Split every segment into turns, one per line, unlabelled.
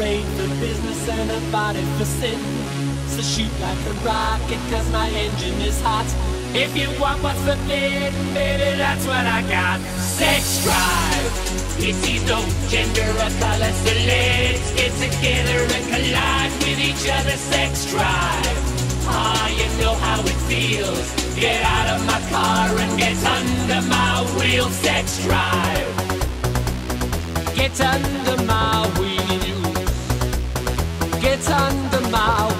afraid for business and a body for sin. So shoot like a rocket, cause my engine is hot. If you want what's forbidden, baby, that's what I got. Sex drive, it sees no gender or color, so let's get together and collide with each other. Sex drive, ah, you know how it feels. Get out of my car and get under my wheel. Sex drive, get under my wheel. Natal.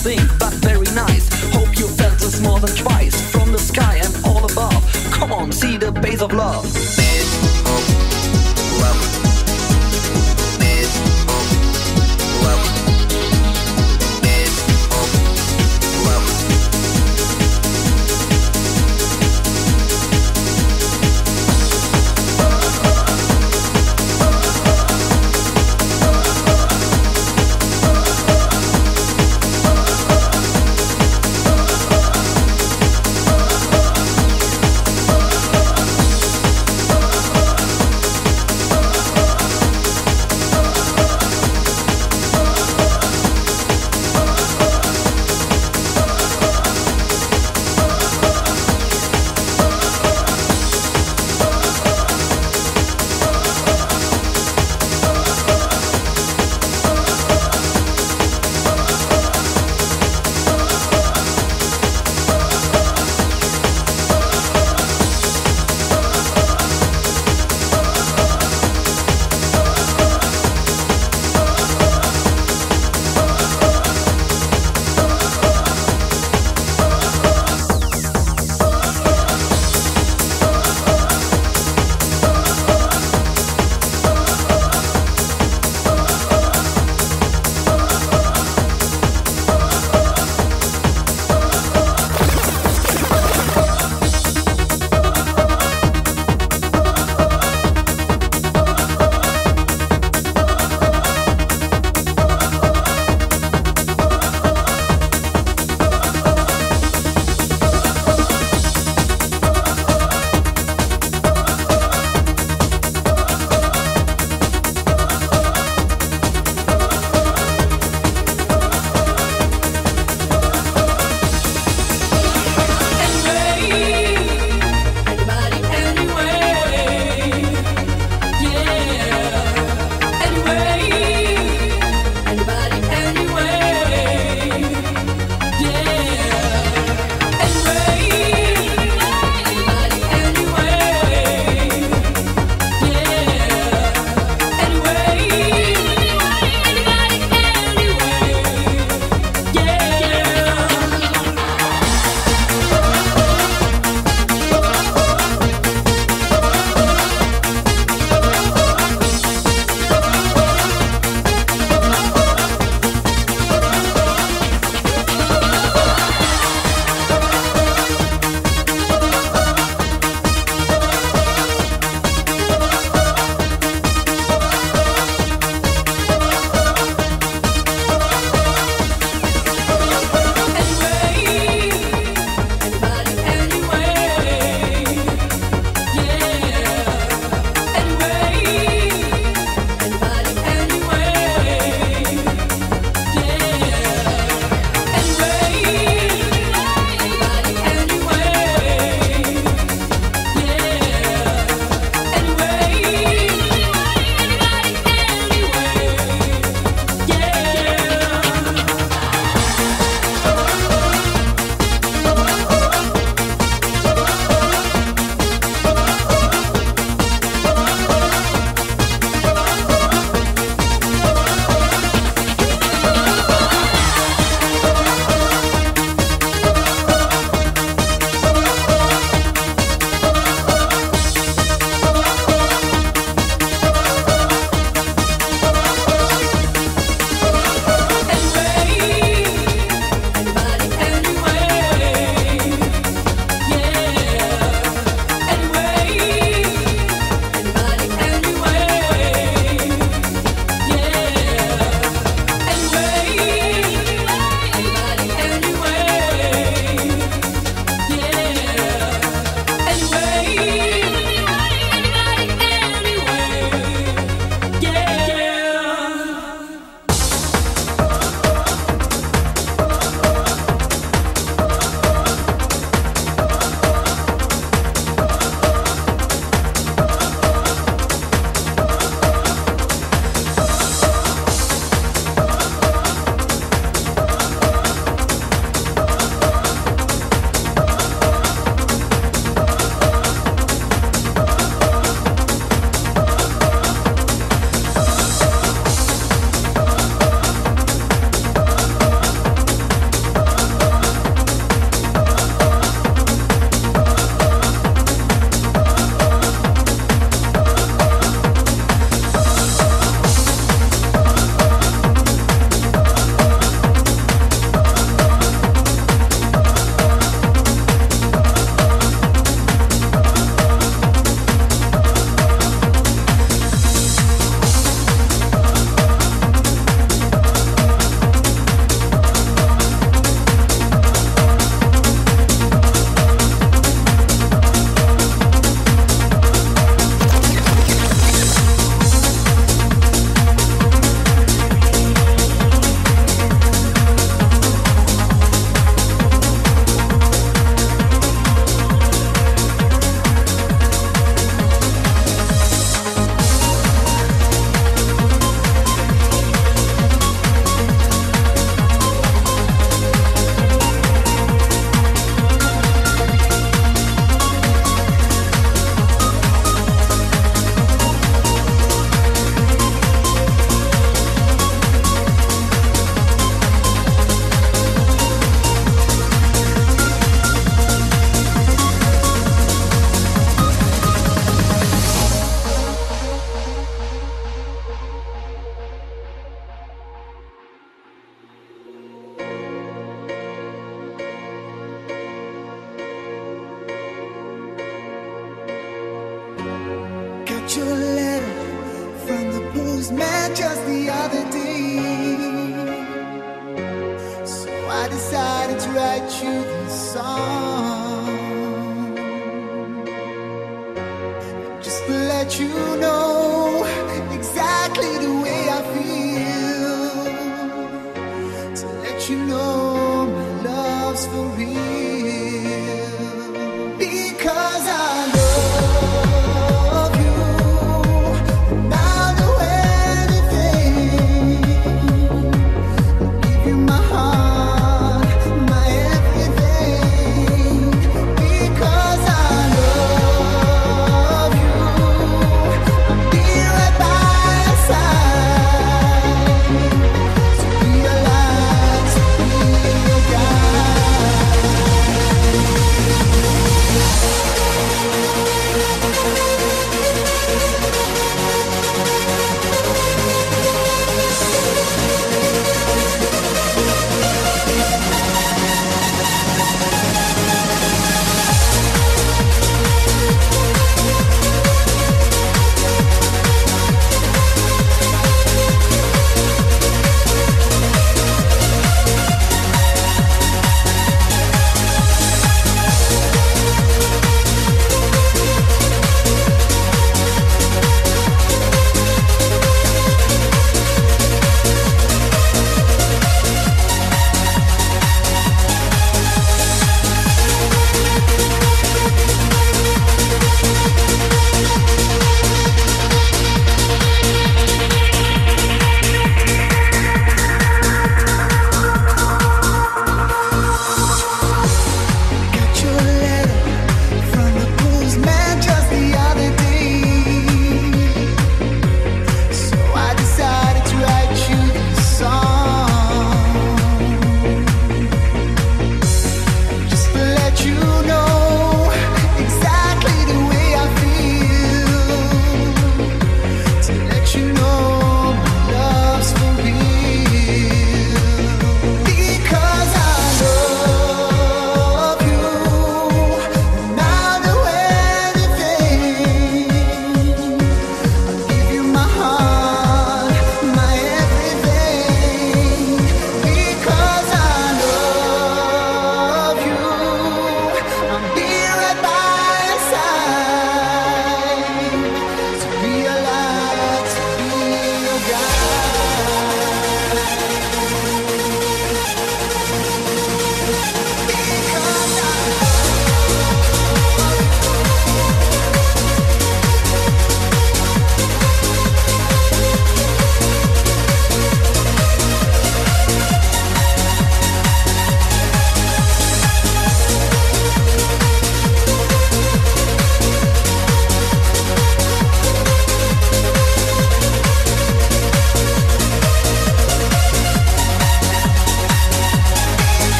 thing, but very nice. Hope you felt this more than twice. From the sky and all above, come on, see the base of love.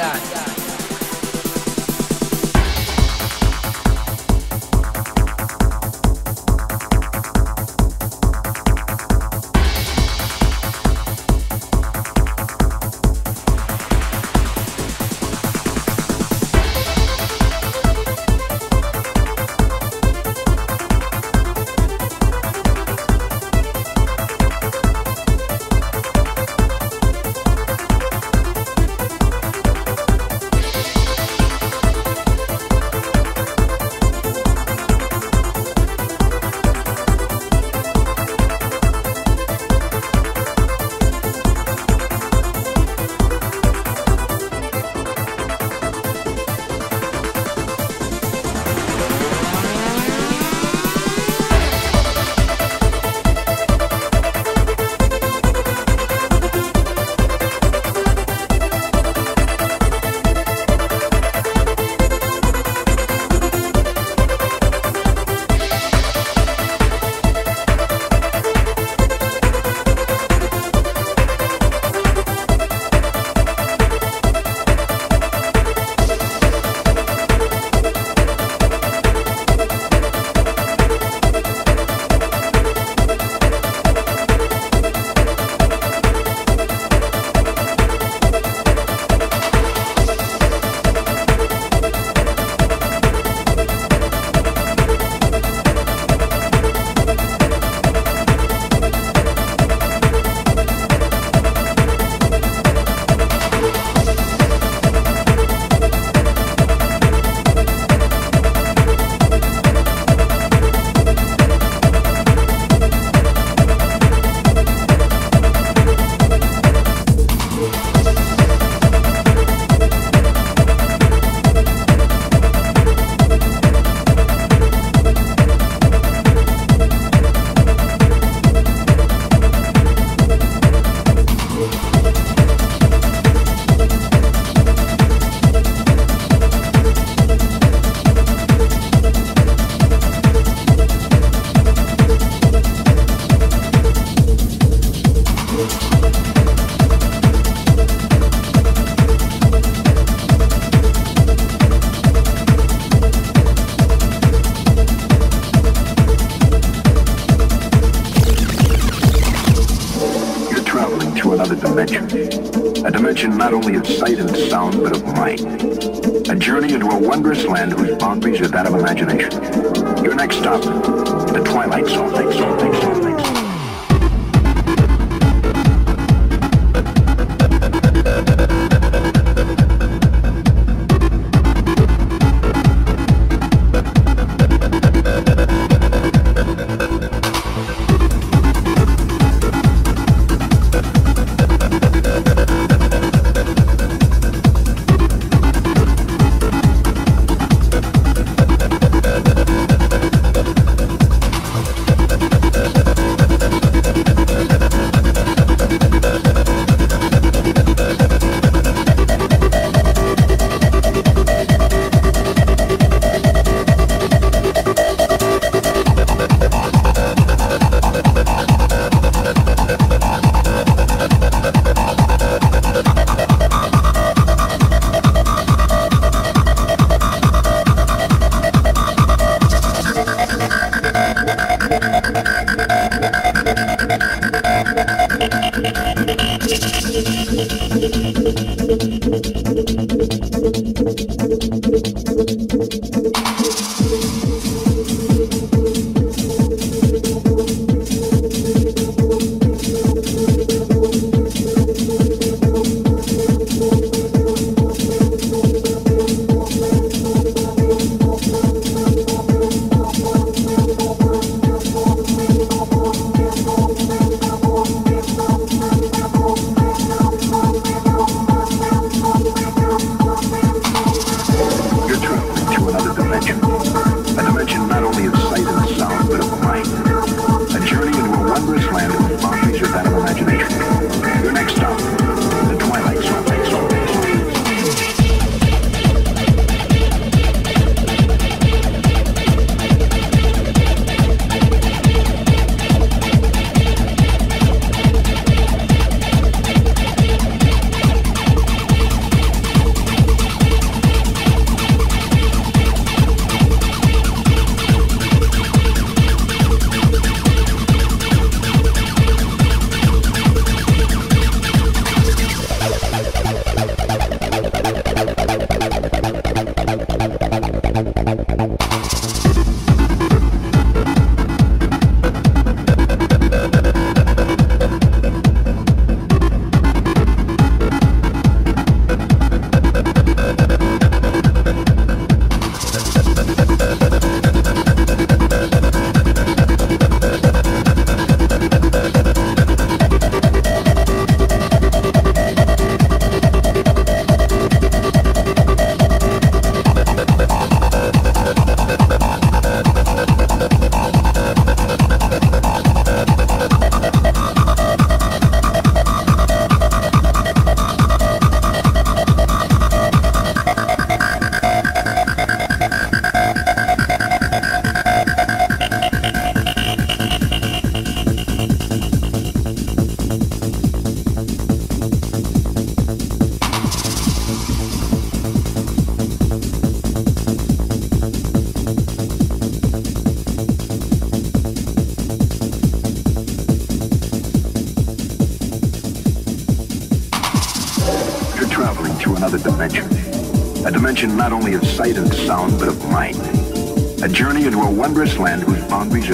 die.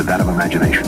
That of imagination.